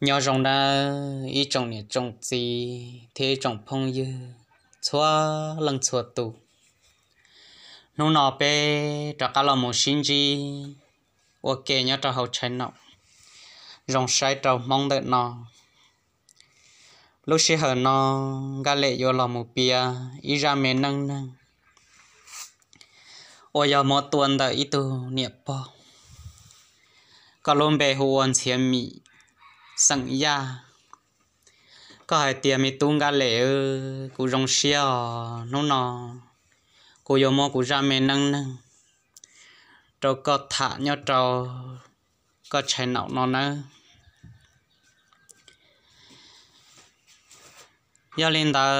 nhỏ rong đã ý trồng nè trồng gì thế trồng phong dư xóa lần xóa tù nô nọ bé trả cả là một sinh gì ok nhớ trả hậu trái nọ. Rong sai trâu mong đợi nọ. Lúc xí hở nọ gà lệ vô là một bia ý ra mẹ nâng nâng. Ôi giờ một tuần đợi ý tù niệm bò cả lông bè huồn xiêm mì sẵn ya có hai tiền mi tung ga lệ cụ rong xia nó nó, cụ yo mo cụ ra mẹ nâng nâng. Trâu có thả nhau trâu có chạy nọ nó nữa giờ lên đó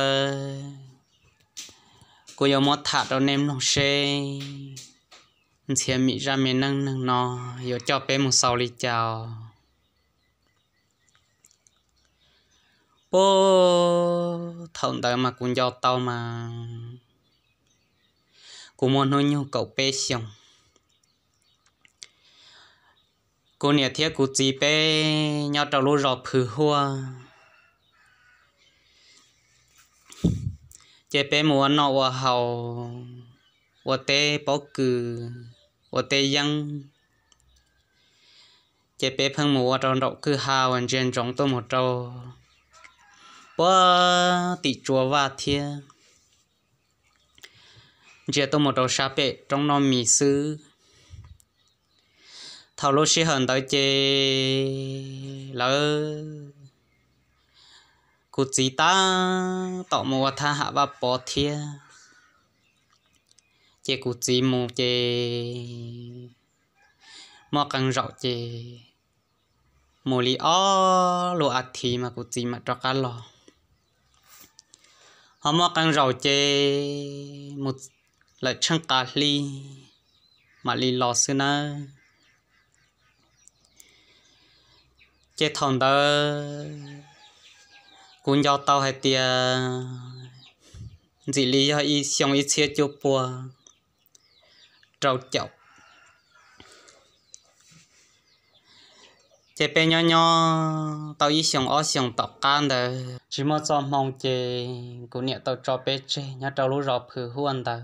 cô yêu mót thả đâu nem nó xe xem mỹ ra miền nâng nâng nó yêu cho bé một sau đi chào. Bố, thằng đại mà cũng do tao mà. Cũng muốn nói nhau cậu bé xong. Cô nhà thiết cô chỉ bé nhau trâu lúa rọ phừ hoa. Chế bé mua nọ và hậu và té bỏ cử và té dân chế bé phăng mua trong đậu cứ hào anh trên trong tôi một trâu bó tị chùa và thiê chế tôi một trâu xa bệ trong nó mì sư. Thảo lô sĩ hận tới chê lỡ cụ chỉ ta tọ mùa tha hạ và bỏ thiê chê cụ chỉ mù chê mò căng rọ chê. Mù li ó lô ạt thì mà cụ chỉ mà cho cá lò hôm qua căng rầu chê một lại chân cà ly mà li lò xưa na. Chê thằng đó cũng do tao hay tia dị lý hay xong ít xe chụp bùa trâu chọc chế bé nhỏ nhỏ tao ý xong ở xong tàu can đó chỉ mà cho mong chế cũng nhẹ tao cho bé chế nhớ tao lúc rọp hư huân đó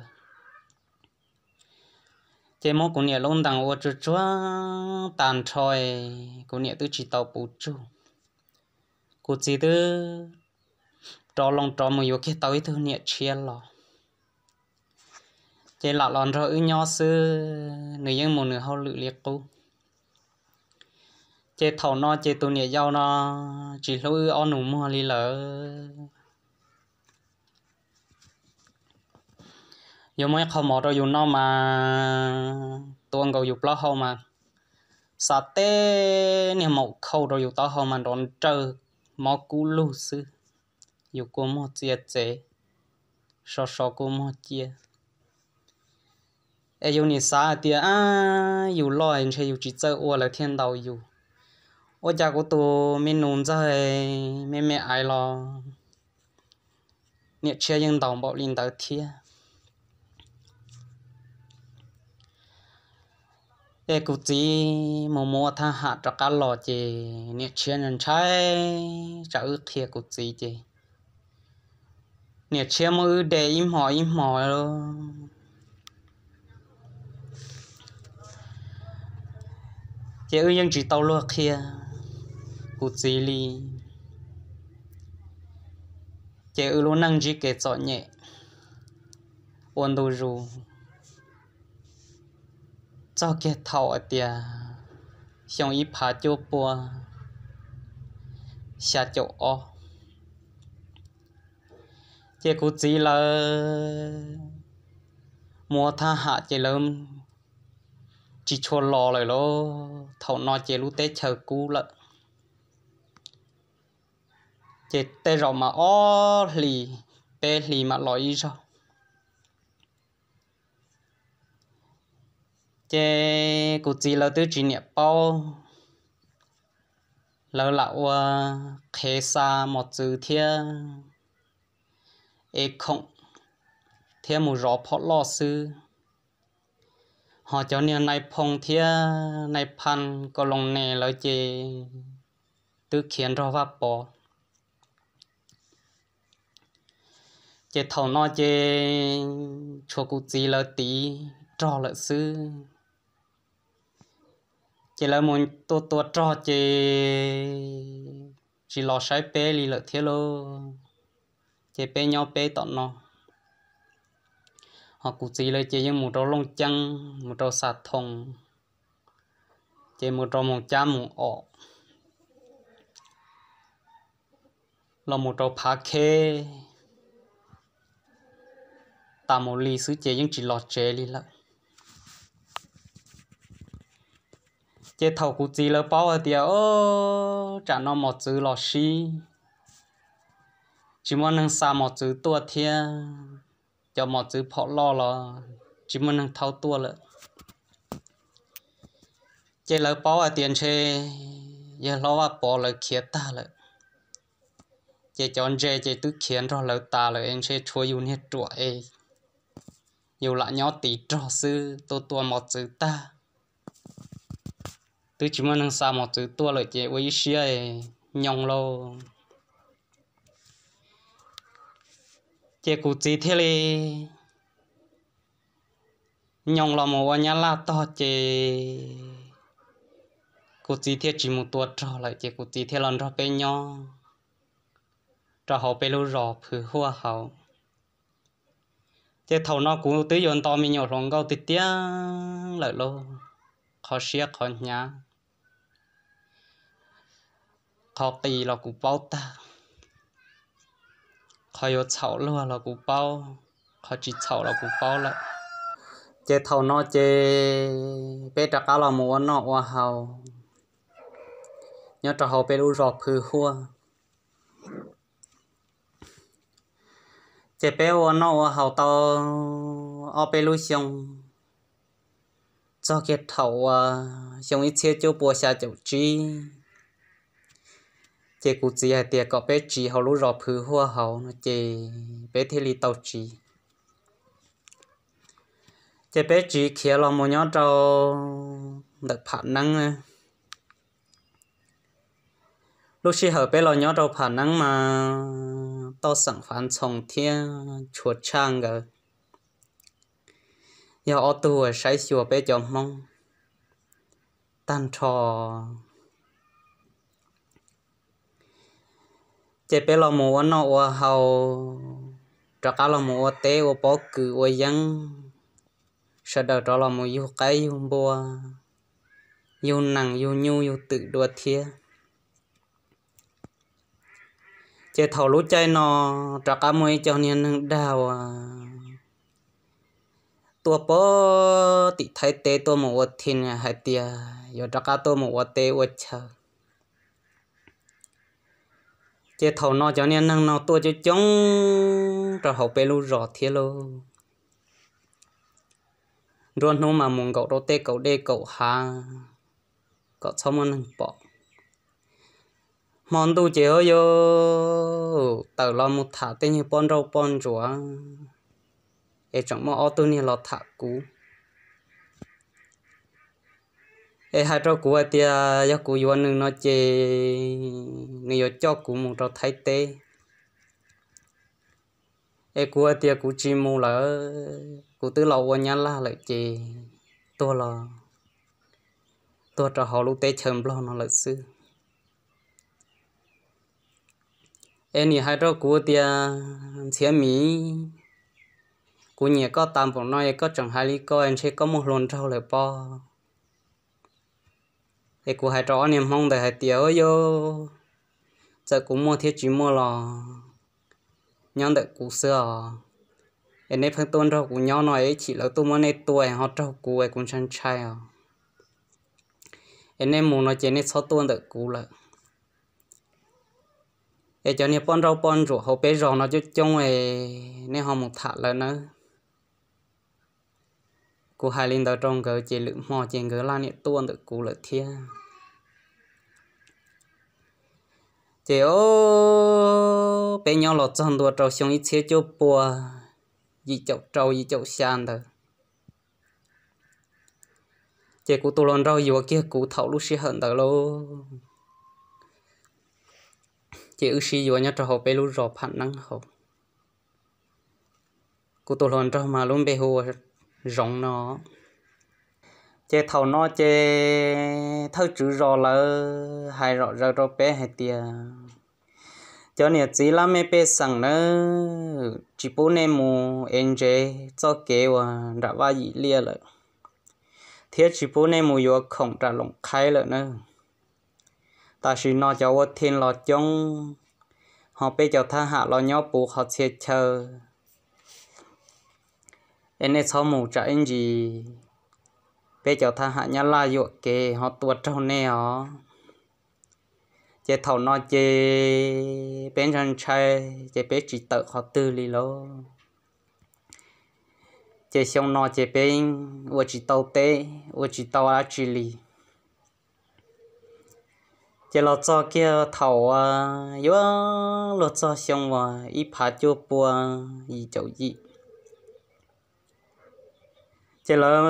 chế mô cũng nhẹ lông đằng ô chú chúa tàn trôi cũng nhẹ tư chỉ tao bù chú cô chỉ tư cho lòng cho một yếu tao ý thứ nhẹ chia lò chế là lòn rồi ư nhỏ sư nữ dân mù nữ hậu lự liệt cú chế thầu nó chế tu nhẹ giàu nó. Chỉ lối on nụ mua lì lỡ. Dù mấy không mò rồi dù nó mà tuôn cầu dục lo hậu mà. Sa tê nè một khâu rồi dù tao hậu mà, đón trời mò cú lù sư dù cô mò chia chế, sò sò cô mò chia. Ai dù ni sa tia à dù lo anh chơi dù chỉ chơi ô là thiên đầu dù ô cha của tôi mình nôn ra hay mẹ mẹ ai lo? Nhiệt chia những đồng bộ linh tới thiên để cụ chỉ mồ mồ tha hạ cho cá lò chị nhiệt chia nhân trái, trả ước kia cụ chỉ chị nhiệt chia mò để im hỏi im hỏi luôn chị ư nhưng chỉ tàu luôn kia cụ chỉ li chị ư luôn năng chỉ kể cho nhẹ ôn đồ ru cho cái thầu ở tia. Xong ít phá chỗ bùa xa chỗ o. Chế cụ chỉ là mua tha hạ chế là chỉ cho lò lại lo. Thầu nó chế lú tế chờ cú lợ chỉ tê rồi mà ó lì bê lì mà lòi rồi chế cụ chỉ là tư chỉ niệm bao lỡ lão à, khế xa một chữ thia. Ê không thia mù rõ phó lo sư. Họ cho nên này phong thia, này pan có lòng nè lời chế tư khiến ra vấp bỏ chế thầu nó chế cho cụ gì là tí, trò là sư chế là muốn tôi tôi trò chế chỉ lo sai bé li là thế lô. Chế bé nhau bé tọn nó. Họ cụ gì là chế những một trò lông chăng một trò sạt thùng. Chế một trò một trăm một ọ là một trò phá khê ta một ly sứ chế những chỉ lọt chế đi lợ chế thầu cụ gì là bao ở tiệt ô chả nó một chữ lọt xí chỉ muốn nâng xa một chữ tua thia, cho một chữ phọ lo là chỉ muốn nâng thâu tua lợ chế là bao ở tiền chế giờ lo vào bỏ là khía ta lợ chế chọn chế chế tứ khiến rồi lợ ta lợ em chế chua yêu hết chuột nhiều lạ nhỏ tí trò sư tôi tua một chữ ta. Tôi chỉ muốn sao một chữ tua lại chế với xia nhong lô. Chế cụ chỉ thế li nhong là một nhà la to chế. Cụ chỉ thế chỉ một tua trò lại chế cụ chỉ thế lần trò bên nhau trò hậu bên lú rò phứ hoa hậu chế thầu nó cũng tới yon to, mình nhỏ rong gạo tít tía, lại lo khó xia khó nhá. Khó tì là cũng bao ta. Khó yếu chảo luôn là cũng bao. Khó chỉ chảo là cũng bao lại. Chế thầu nó chế bé trạc là muốn nó hoa hào. Nhớ trò hậu bé lu rọp phư hoa chế bé ô nó hậu tàu ô bé lui xong cho cái thầu ờ, xong ít chia cho bùa xa chậu chi chế cụ chỉ hay tiệt có bé chỉ hậu lúc rọp phứ hoa hậu, nó chế bé thế li tàu chỉ chế bé chỉ kia là một nhóm trâu được phản năng lúc xí hợp bé lo nhóm trâu phản năng mà tao sẵn phán chồng thiên chuột trang gờ. Giờ ô tô ở sái xùa bé chồng mong. Tan trò. Chế bé là mùa nó ở hầu cho cả là mùa tế ở bó cử ở dân sợ đó trọ lo mùa yêu cái yêu bùa. Yêu nặng yêu nhu yêu tự đua thiên chế thầu lũ chơi nó trả cả mấy cho nên đào à. Tua bó tị thái tế, tua một vật thiên à, hai tia giờ trả cả tua một vật tế vật chờ. Chế thầu nó cho nên năng nó tua cho chống trả hậu bê lũ rõ thiệt luôn rồi nó mà muốn cậu đô tê, cậu đê, cậu hà. Cậu xong mà bỏ món tu chế ơi yo tờ lo một thả tên như bon rau bon rùa. E chẳng mà ô tô này lo thả cú. E hai trâu cú ai tia ya cú yuan nương nó chế người cho cú một trâu thái tê e cú ai tia cú chi mu là cú tứ lâu quan nhà la, lại chế tua lo tua cho họ lúc tê chầm lo nó lợi xưa any hai trâu cua tia xía mì cú nhẹ có tam bộ nói có chẳng hai lý có anh sẽ có một lần trâu lại po. Thì cú hai trâu niềm mong để hai tia ơi yo giờ cú mua thiết chỉ mua lò. Nhóm đợi cú xưa. Em ấy phân tôn trâu cú nhau nói ấy, chỉ là tôi muốn nên tuổi, họ trâu cú ấy cũng chân trai à. Em ấy muốn nói chuyện ấy sáu tôn đợi cú lại để cho nên bọn rau bọn ruột hậu bé rau nó chứ chung ấy nên họ một thả là nữa cô hai linh đầu trong cái chỉ lượng mò chỉ cái lan nhiệt tuôn được cô lợi thiên chỉ ô bé nhau lọt chân đua trâu xuống ít xíu cho bùa. Gì chậu trâu gì chậu sàn thôi chỉ cô tu lon rau vừa kia cô thấu lúc xí hận đời luôn chị ư xí vừa nhớ cho họ bé lú rõ phản năng họ cô tôi lần cho mà luôn bé hồ rộng nó. Chế thầu nó chế thâu chữ rõ là hai rõ rõ rõ bé hai tia cho nên chỉ là mấy bé sang nữa chỉ bố nên mù anh chế cho kế và đã vào lia rồi thế chỉ bố nên mù vô không trả lồng khai rồi nữa ta chỉ nó cho vô thiên lo chung họ bé cho tha hạ lo nhau bù họ chia chờ em ấy sau mù trả anh gì bé cho tha hạ nhà la vô kế họ tuột trong nè họ chế thầu nó chế bên chân chơi chế bé chỉ tự họ tư li lô chế xong nó chế bên wo chỉ tàu tê wo chỉ tàu á chỉ li chỉ lo cho kia thầu à yếu lo cho xong và ít phá cho bùa gì chỗ gì chỉ lo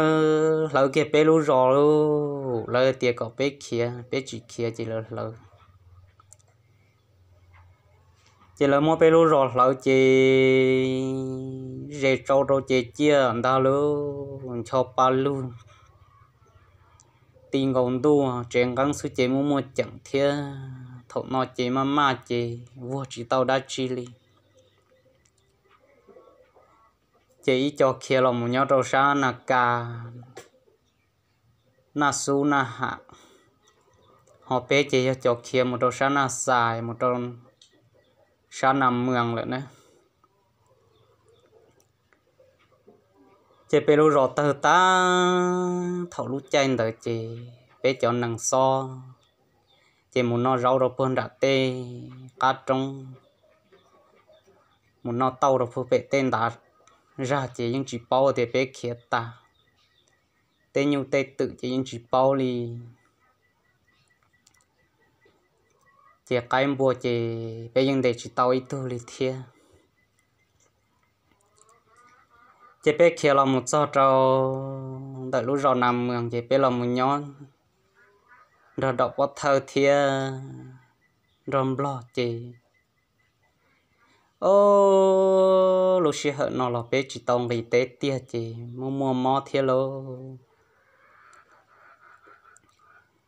lo kia bé lu rò lu lo tiệt có bé kia bé chỉ kia chỉ lo lo chỉ lo mua bê lu rò lo chỉ rẻ trâu rồi chỉ chia anh ta luôn cho ba luôn tiền còn tu chuyện gắng sự chế mua mua chẳng thiệt thầu nó chế mà mà chế vô chỉ tàu đã chi li ý cho kia là một nhau trâu sa na ca na su na hạ. Họ bé chế cho kia một trâu sa na xài một trâu sa nằm mường lại nè. Chế bê lô rõ tờ ta, thảo lũ chanh đợi chế bê cho nằng so. Chế muốn nó rau rồi phương đã tê, cá trong muốn nó tàu rồi phương bê tên đã ra chế những chỉ bao thì bê khía ta. Tê nhu tê tự chế những chỉ bao li chế cái bùa chế bê giờ để chỉ tàu ít thôi li thiê chế bé kia là một sao trâu đợi lúc rồi nằm mường chế bé là một nhón rồi đọc bắt thơ thia rồi lo chế ô lúc xưa hận nó là bé chỉ tông vì tế tia chế mua mua mò thia lô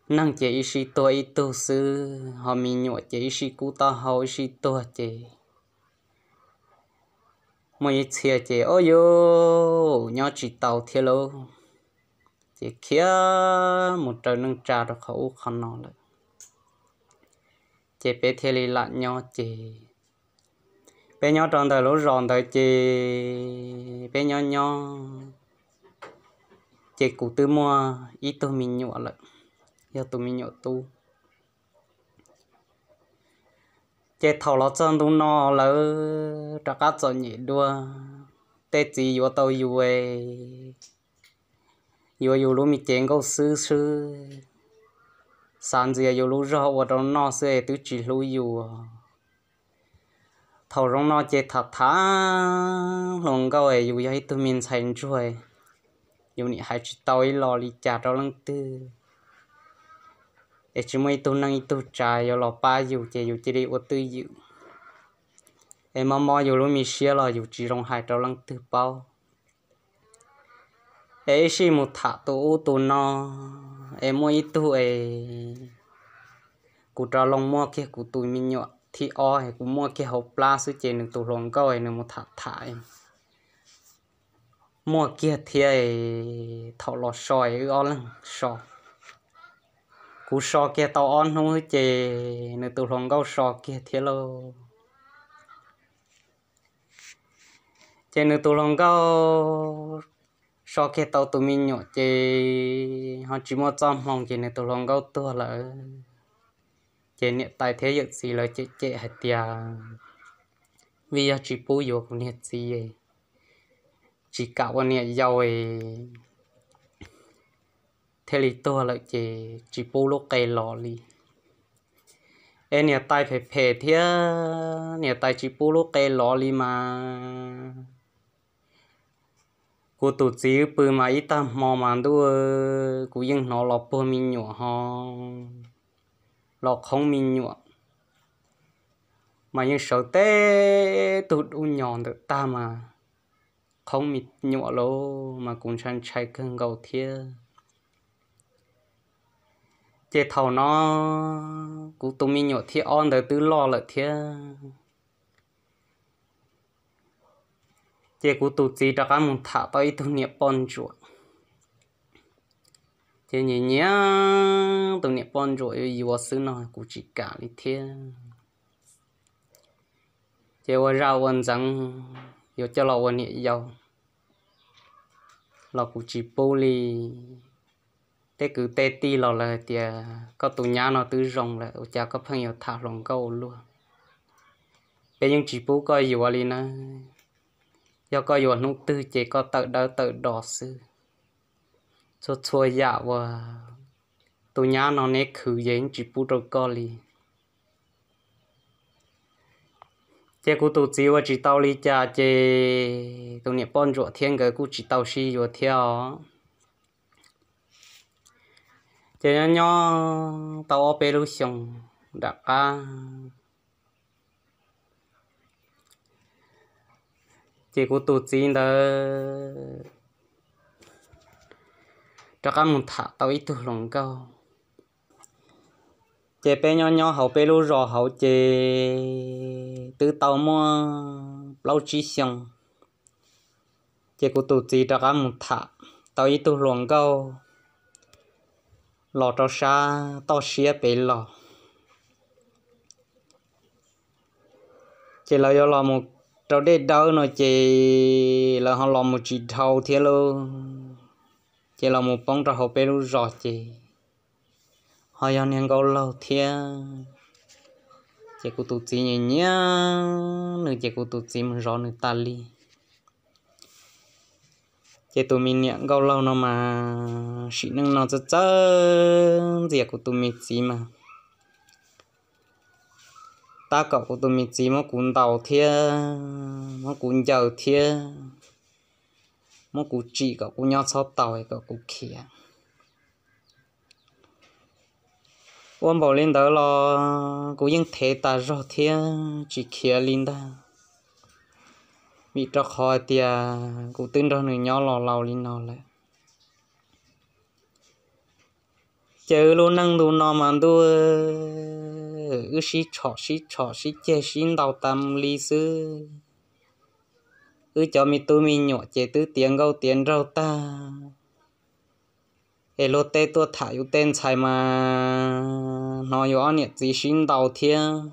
năng chế ý sĩ tôi ý tu sư họ mình nhọ chế ý sĩ cú ta hậu ý sĩ tôi chế mày chia chị ôi yo nhau chỉ tàu thiệt lô. Chị kia một trời nâng trà được khẩu khăn nó lại. Chị bé thiệt lì lại nhau chị, bé nhau tròn đời lỗ ròn đời chị, bé nhau nhau, chị cụ tư mua ít tôi mình nhọ lại. Giờ tôi mình nhậu tu. Chế thầu lo chân đúng nó là cho các cho nhị đua. Tê chỉ vô tàu vô về. Vô vô lúc mình chén câu sư sư. Sáng giờ vô lúc rõ vào trong nó sẽ tự chỉ lúc vô thầu trong nó chế thật thả lòng câu ấy vô ấy tụi mình thành chuối vô nhị hai chỉ tàu ấy lo đi trả cho lăng tư để chúng mày tu năng tu trái yo lo ba yu chế yu chỉ đi ô tư yu em mò mò yu luôn mi xia lo yu chỉ rong hai trâu lăng tư bao. Ấy xí một thả tu ô tu no. Em mua ít tu ấy cụ trâu long mua kia, cụ tu mi nhọ thì o hay cụ mua kia hộp pla sư chế nương tu long câu ấy nương một thả thả em mua kia thì ấy thọ lo soi ở lăng soi cú sò kia tàu on không hết chè nữa tụ lòng gấu sò kia thế lo chè nữa tụ lòng gấu sò kia tàu tụ mình nhọ chè họ chỉ mua trăm lòng chè nữa tụ lòng gấu tua là chè niệm tài thế dựng gì là chè chè hạt tia vì chỉ bù vô cũng niệm gì chỉ cả quan niệm giàu ấy thế thì tôi lại chỉ chỉ bù lúc cây lò li em nhà tay phải phê thế nhà tay chỉ bù lúc cây lò li mà. Cô tổ chỉ bự mà ít ta mò mà đua, cô yên nó lọ bơ mi nhọ ho lọ không mi nhọ mà yên sợ té tụt u nhọn được ta mà. Không mi nhọ lô, mà cũng chẳng chạy cơn gầu thiê chế thầu nó cũng tụi mình nhọ thiệt, on đời tứ lo lợi thiệt. Chế cũng tụt gì đó cái muốn thả tới tụi niệm bon chuột. Chế nhỉ nhá tụi niệm bon chuột yêu yêu xứ nó cũng chỉ cả đi thiệt. Chế qua ra ăn rằng yêu cho lo ăn nhẹ giàu lo cũng chỉ bô li thế cứ tê ti lò là thì à, có tụ nhà nó tứ rồng là cha có 朋友 thả lòng câu luôn. Bây giờ chỉ bố coi yêu ali nè do coi yêu nung tư chỉ có tự đỡ, tự đỏ sư cho chua dạ và tụ nhà nó nè khử giấy chỉ bố đâu coi li chế cú tụ chỉ và chỉ tao li cha chế tụ niệm bon ruột thiên cái cú chỉ tao si ruột theo chế nhỏ tàu tao ở xong đã ca chỉ cú tụ chỉ đó cho các mình thả tàu ít tu lòng cao chế bé nhỏ nhỏ hậu bé lú rò hậu chế từ tàu mua lâu chỉ xong chế của tụt gì cho cả một thả tàu ít tu lồng câu lò cho xa to xía bể lò. Chế là do lò một trâu đê đâu nó chế là họ lò một chỉ thầu thế luôn chế là một bóng trâu hậu bé lú rò chế họ giờ nên câu lâu thế chỉ cụ tụt gì nhỉ nhá, nửa chỉ cụ tụt gì mà rõ nửa ta li chế tụi mình nhận câu lâu nó mà sĩ năng nó rất rất gì của tụi mình gì mà. Ta cậu của tụi mình gì mà cũng đầu thia, mà cũng giàu thia, mà cũng chỉ cậu cũng nhau sau tàu cậu cũng kia ôn bảo lên đó là cũng những thế ta rõ thế chỉ kia lên đó bị trọ khỏi thì cũng tin đó nữa nhỏ lò lò lên nó lại. Chờ luôn năng đủ nó mà đủ ư sĩ chọ sĩ chọ sĩ chè sĩ đào tâm lý sư ư cho mi tu mi nhỏ chè tư tiếng gâu tiếng rau ta. Ê lô tê tua thả yu tên xài mà, nó yu anh nhật gì xin đào thiên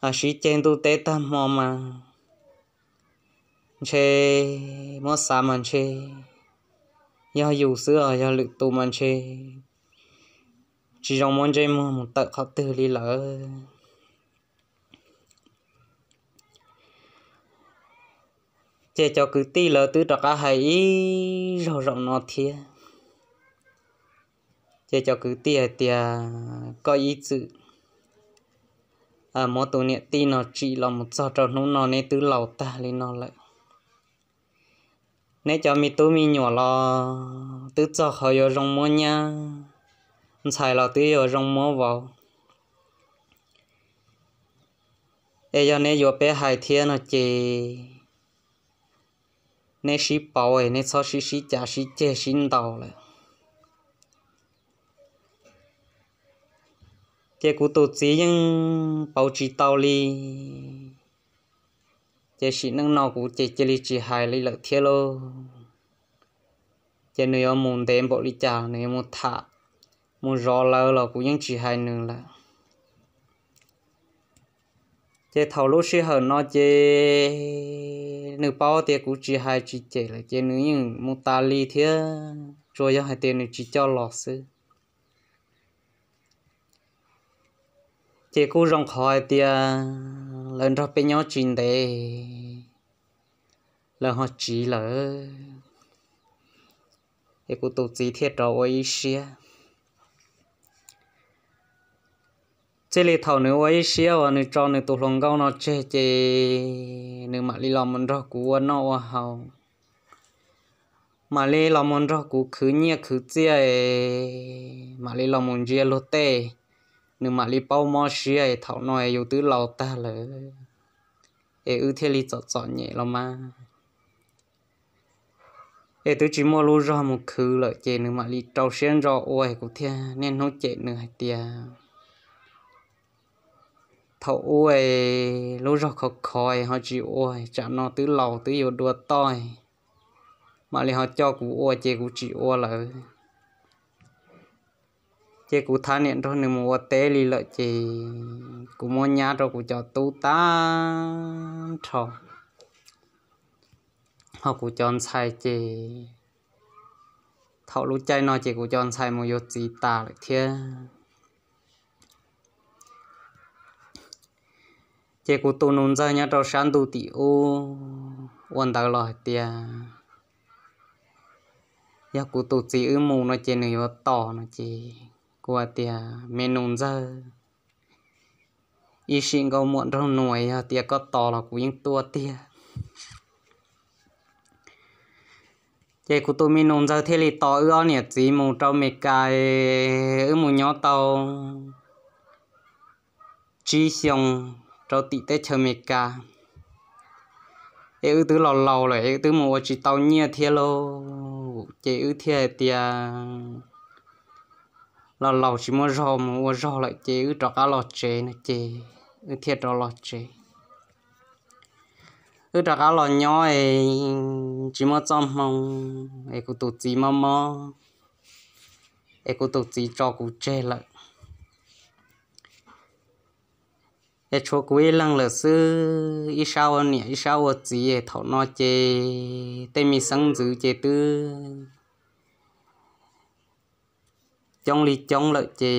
à sĩ trên tu tê ta mò mà chê mò xa màn chê. Ya yu sữa ya lực tù màn chê. Chỉ dòng môn chê mò một tật khó tư lý lỡ. Chê cho cứ tí lỡ tư trọc á hay rõ rộng nó thiệt chê cho cứ tí ở tìa, có ý chữ à mỗi tổ niệm tí nó chỉ là một giọt trọc nó nó nên tứ lầu ta lên nó lại nếu cho mi tú mi nhỏ lo tứ cho họ vô rong mua nha. Xài là tứ vô rong mua vào. Ai cho nên vô bé hai thiên nó chỉ nên ship bảo ấy nên cho ship ship trả ship chế xin đầu lại. Cái cú tổ chí nhưng bảo trì tàu li chế sĩ năng nọ cũng chế chế lý chỉ hài li lợi thiết lô chế nơi ở môn đêm bộ li chả nơi một thả một rõ lơ là cũng những chỉ hài nữa là chế thầu lúc sĩ hở nó chế nữ bao tiền cũng chỉ hài chỉ chế là chế nữ những một ta lý thiết rồi hai tiền nữ chỉ cho lọt sư chị cô rong khỏi tia lần ra bên nhau chín đề là họ chỉ là thì cô tổ chức thiết rồi xia. Chế li thầu nữa ấy xia, và nữa cho nữa tổ lòng cao nó chế chế nữa mà li lòng mình ra cú nó và hậu mà li lòng mình ra cú khứ nhẹ khứ chia mà li lòng mình chia lô tê nếu mà li bao mò xía thảo nói yêu tứ lâu ta lỡ ê ư thế li chọn chọn nhẹ lắm mà ê tứ chỉ mua lu ra một khứ lợi chè nữa mà li trâu xuyên ra ôi cũng thế nên nó chè nữa hay tia thảo ôi lu ra khó khói họ chỉ ôi chả nó tứ lâu tứ yêu đua toi mà li họ cho cụ ôi chè cụ chỉ ôi lợi chế cụ thà niệm rồi nên mua té lì lợi chế cụ mua nhà rồi cụ cho tu ta thôi họ cụ chọn sai chế thọ lũ chay nói chế cụ chọn sai một yếu gì ta lại thế chế cụ tu nôn ra nhà rồi sáng tu tỷ ô quan đạo lo tia ya cụ tu chỉ ư mù nó chế này tỏ nó chế của tia mẹ nôn giờ y xin gấu muộn trong nuôi tia có to là cũng tua tia. Chế của tôi mình nôn giờ thế li to ưa nè chỉ một trong mấy cái ư một nhỏ tàu chỉ xong cho tị tế chờ mấy cái ư tứ lò lò rồi ư tứ một chỉ tàu nhia thế lô chế ư thế tiền là lẩu chỉ mua rau mà mua rau lại chế ư trọ cá lọt chế nó chế ư thiệt trọ lọt chế ư trọ cá lọt nhỏ ấy chỉ mua trăm mong ấy cũng tụt chỉ mà mò. Ấy cũng tụt chỉ cho cũng chế lại. Ấy chỗ cuối lăng là sư ít sao nè ít sao chỉ thọ nó chế tay mi sáng giữ chế tư trong li trong lợi chê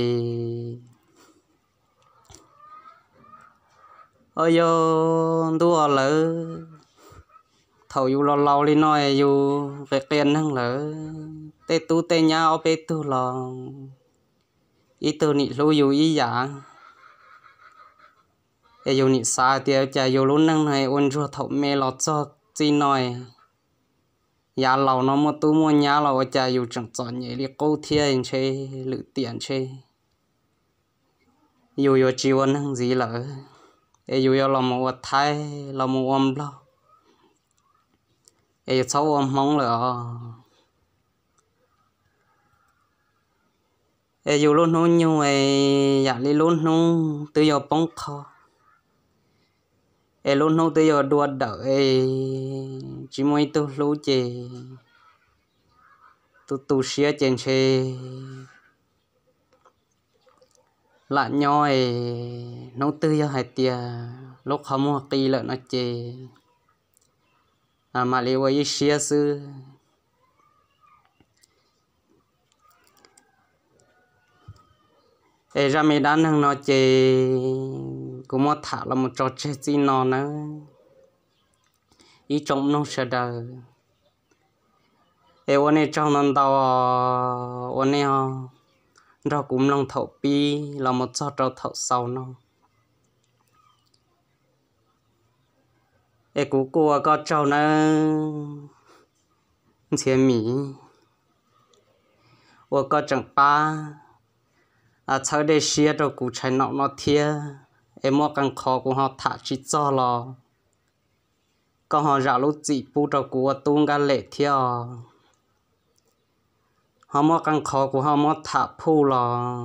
ôi yo đua lỡ. Thầu yu lo lo li nói yu về tiền năng lỡ. Tê tu tê nhà ô bê tu lo. Ý tu nị lu yu ý giả. Ê yu nị xa tiêu chả yu lu năng này ôn chua thầu mê lo cho chi nói nhà lầu nó mà tu mua nhà lầu ở cha yêu chẳng chọn nhảy đi câu thiên chơi lự tiền chơi yêu yêu chỉ vấn hàng gì lỡ yêu yêu làm một thái làm một âm lo. Yêu cháu âm mong lỡ. Yêu luôn nó như vậy nhà đi luôn nó tự do bóng kho e luôn nấu tới giờ đua đỡ e chỉ mới tu lú chè tu tu xía chèn xe. Lạ nhỏ e nấu tới giờ hai tia, lúc không mua kỳ lợn nó chè à mà liệu với xía xưa e ra mi đan hàng nó chè cũng mất thả là một trò chơi gì nó nữa ý trong nó sẽ đời e ôn này trong nó đào ôn này đó cũng lòng thầu pi là một trò trò thầu sau nó e cú cua có trâu nó tiền mỹ 我个整八 à sau đây xia đâu cũng chạy nọ nó thia. Em mua căn khó của họ thả chỉ cho lo có họ rạo lúc chị bu đâu của tung cái lệ thia. Họ mua căn khó của họ mua thả phu lo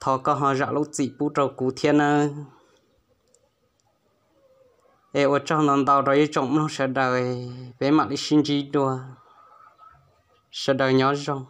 thọ có họ rạo lúc chị bu đâu của thiên ơi ê trong nón đào rồi trồng nó sẽ đời bé mặt đi xin gì đùa. Sẽ đời nhớ rong